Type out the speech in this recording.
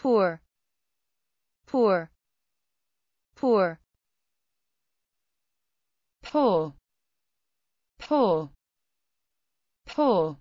poor. Poor. Poor. Poor poor poor